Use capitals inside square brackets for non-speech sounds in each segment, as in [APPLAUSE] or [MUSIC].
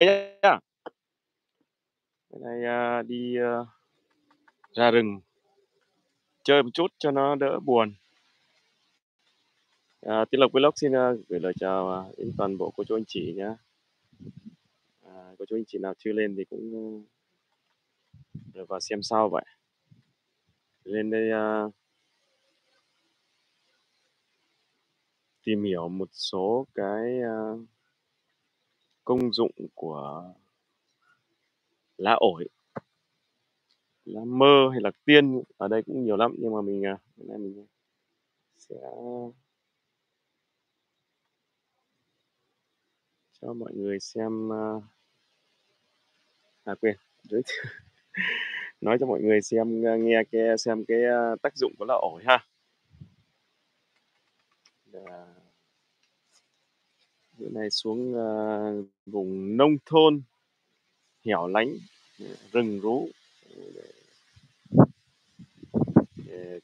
nhá. Bữa này à, đi, ờ, ra rừng chơi một chút cho nó đỡ buồn. À, Tiến Lộc Vlog xin, ờ, gửi lời chào, à, đến toàn bộ cô chú anh chị nhá. À, cô chú anh chị nào chưa lên thì cũng, ờ, ơ, vào xem sau vậy. Lên đây, à, tìm hiểu một số cái, à, công dụng của lá ổi. Lá mơ hay là tiên, ở đây cũng nhiều lắm, nhưng mà mình, à, hôm nay mình à, sẽ cho mọi người xem, à, à quên, giới thiệu [LAUGHS] nói cho mọi người xem, nghe cái xem cái, tác dụng của lá ổi ha. À bữa nay xuống, uh, vùng nông thôn, hẻo lánh, ờ, rừng rú ờ, để để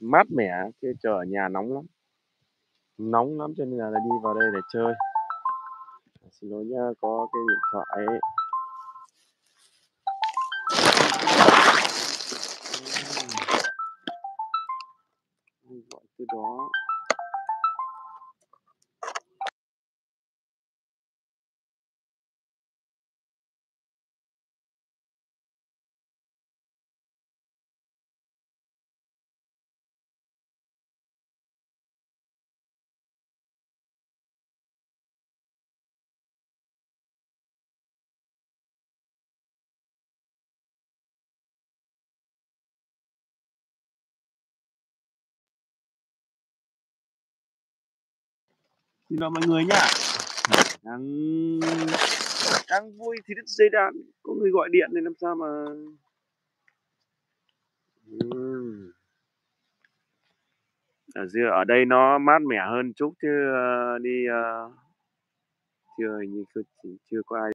mát mẻ, chứ trời ở nhà nóng lắm. Nóng lắm cho nên là đi vào đây để chơi. Xin lỗi nhá, có cái điện thoại ấy. Xin chào mọi người nhá. Đang đang vui thì đứt dây đàn, có người gọi điện nên làm sao mà Ừm. Ở dưa ở đây nó mát mẻ hơn chút chứ, ờ, đi, ờ, chưa hình như chưa chưa có ai